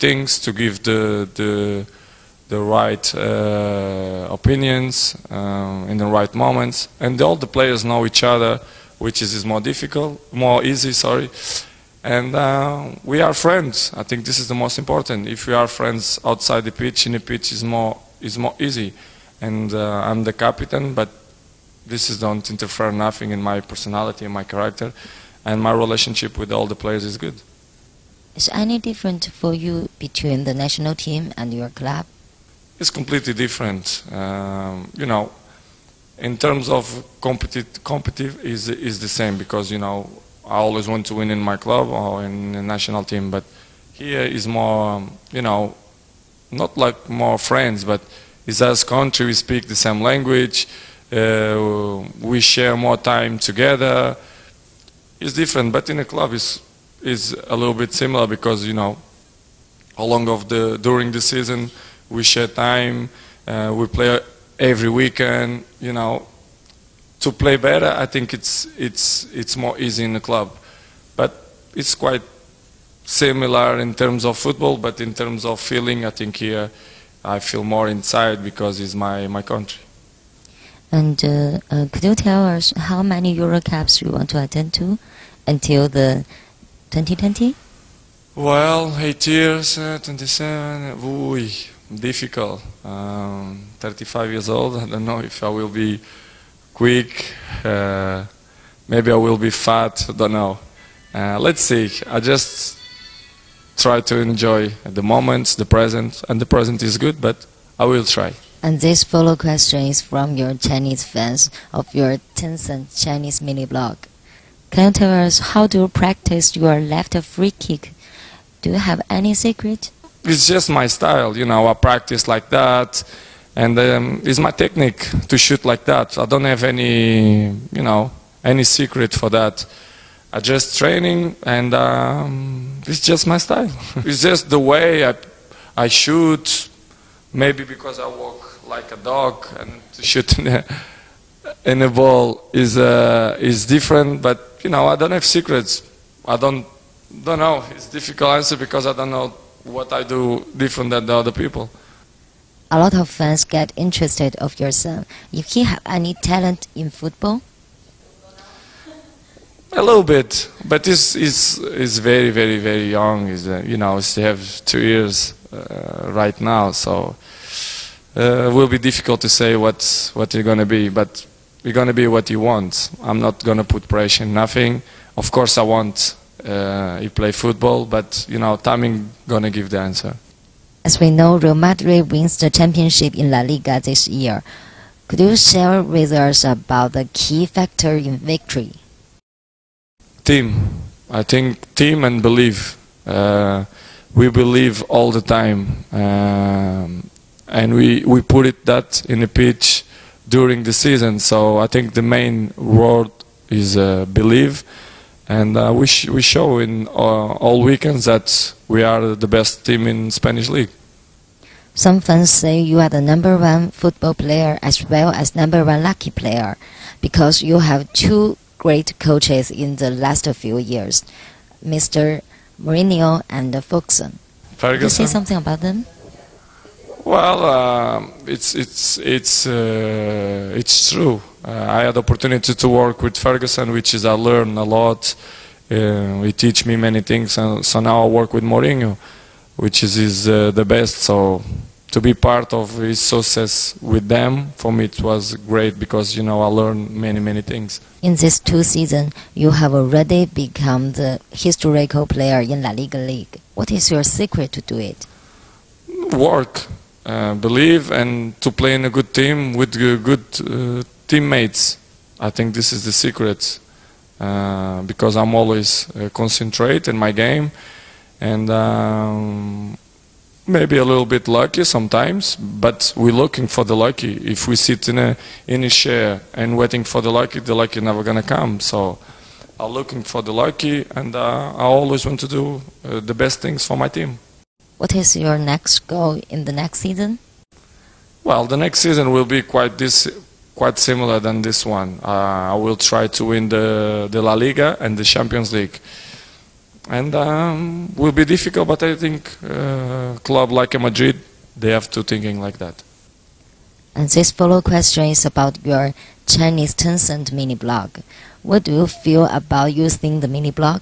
things, to give the the the right uh, opinions um, in the right moments, and all the players know each other, which is, is more difficult, more easy. Sorry, and uh, we are friends. I think this is the most important. If we are friends outside the pitch, in the pitch is more is more easy, and uh, I'm the captain, but this is don't interfere nothing in my personality and my character, and my relationship with all the players is good. Is any different for you between the national team and your club? It's completely different. Um, you know, in terms of competitive, competitive is is the same because you know I always want to win in my club or in the national team, but here is more, um, you know, not like more friends, but it's as country we speak the same language. Uh, we share more time together. It's different, but in a club is is a little bit similar because you know, along of the during the season we share time. Uh, we play every weekend. You know, to play better, I think it's it's it's more easy in the club, but it's quite similar in terms of football. But in terms of feeling, I think here I feel more inside because it's my my country. And uh, uh, could you tell us how many Euro Cups you want to attend to until the 2020? Well, eight years, uh, 27, ooh, difficult. Um, 35 years old, I don't know if I will be quick, uh, maybe I will be fat, I don't know. Uh, let's see, I just try to enjoy the moments, the present, and the present is good, but I will try. And this follow question is from your Chinese fans of your Tencent Chinese mini blog. Can you tell us how do you practice your left free kick? Do you have any secret? It's just my style, you know. I practice like that, and um, it's my technique to shoot like that. I don't have any, you know, any secret for that. I just training, and um, it's just my style. it's just the way I, I shoot. Maybe because I walk like a dog and shooting in a ball is uh, is different. But you know, I don't have secrets. I don't don't know. It's difficult answer because I don't know what I do different than the other people. A lot of fans get interested of your son. If he have any talent in football, a little bit, but this is is very very very young. Is uh, you know, he have two years uh, right now, so uh, will be difficult to say what what you're gonna be, but you're gonna be what you want. I'm not gonna put pressure in nothing. Of course, I want uh, you play football, but you know, timing gonna give the answer. as we know, Real Madrid wins the championship in La Liga this year. Could you share with us about the key factor in victory? Team, I think team and believe. Uh, we believe all the time. Um, and we, we put it that in the pitch during the season. So I think the main word is uh, believe, and uh, we sh we show in uh, all weekends that we are the best team in Spanish league. Some fans say you are the number one football player as well as number one lucky player because you have two great coaches in the last few years, Mr. Mourinho and Ferguson. Can you say something about them? Well, um it's it's it's uh, it's true. Uh, I had the opportunity to work with Ferguson, which is I learn a lot. Uh, he teach me many things, and so now I work with Mourinho, which is, is uh, the best. So to be part of his success with them, for me it was great because you know I learned many many things. In these two seasons, you have already become the historical player in La Liga League. What is your secret to do it? work, uh, believe, and to play in a good team with good uh, teammates. I think this is the secret uh, because I'm always concentrate in my game, and um, maybe a little bit lucky sometimes. But we're looking for the lucky. If we sit in a in a chair and waiting for the lucky, the lucky never gonna come. So. I'm looking for the lucky, and uh, I always want to do uh, the best things for my team. What is your next goal in the next season? Well, the next season will be quite this, quite similar than this one. Uh, I will try to win the the La Liga and the Champions League. and um, will be difficult. But I think uh, club like Madrid, they have to thinking like that. And this follow question is about your Chinese Tencent mini blog. What do you feel about using the mini blog?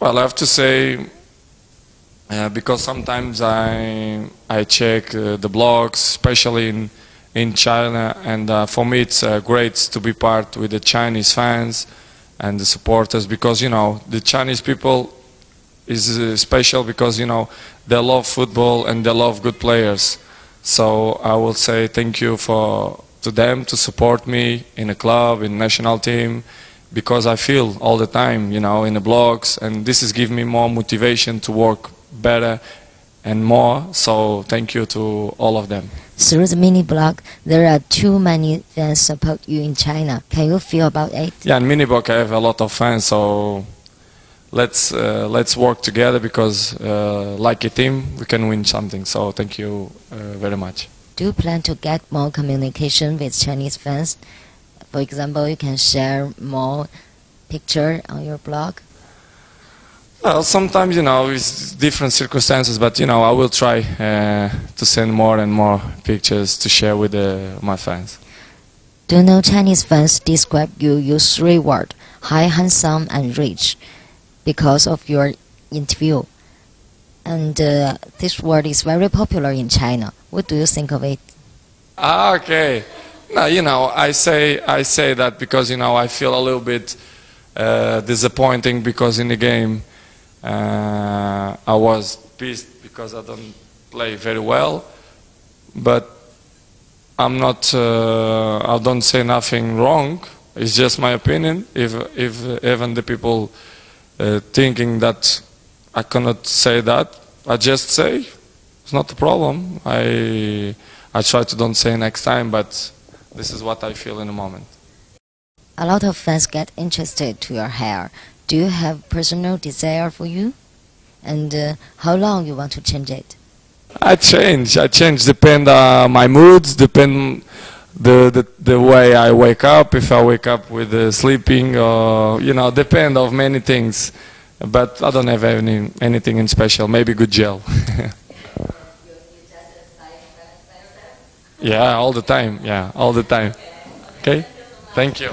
Well, I have to say, uh, because sometimes I I check uh, the blogs, especially in in China, and uh, for me it's uh, great to be part with the Chinese fans and the supporters because you know the Chinese people is uh, special because you know they love football and they love good players. So I will say thank you for to them to support me in a club, in national team, because I feel all the time, you know, in the blogs, and this is giving me more motivation to work better and more. So thank you to all of them. Through the mini blog, there are too many fans support you in China. Can you feel about it? Yeah, in mini blog I have a lot of fans, so let's uh, let's work together because uh, like a team we can win something. So thank you uh, very much. Do you plan to get more communication with Chinese fans? For example, you can share more picture on your blog. Well, sometimes you know it's different circumstances, but you know I will try uh, to send more and more pictures to share with uh, my fans. Do you know Chinese fans describe you use three words: high, handsome, and rich, because of your interview. And uh, this word is very popular in China. What do you think of it? Ah, okay. No, you know, I say I say that because you know I feel a little bit uh, disappointing because in the game uh, I was pissed because I don't play very well, but I'm not. Uh, I don't say nothing wrong. It's just my opinion. If if even the people uh, thinking that I cannot say that, I just say it's not a problem. I I try to don't say next time, but this is what I feel in the moment. A lot of fans get interested to your hair. Do you have personal desire for you? And uh, how long you want to change it? I change. I change. Depend uh, my moods. Depend the, the the way I wake up. If I wake up with uh, sleeping, or you know, depend of many things. But I don't have any anything in special. Maybe good gel. yeah, all the time. Yeah, all the time. Okay. Thank you.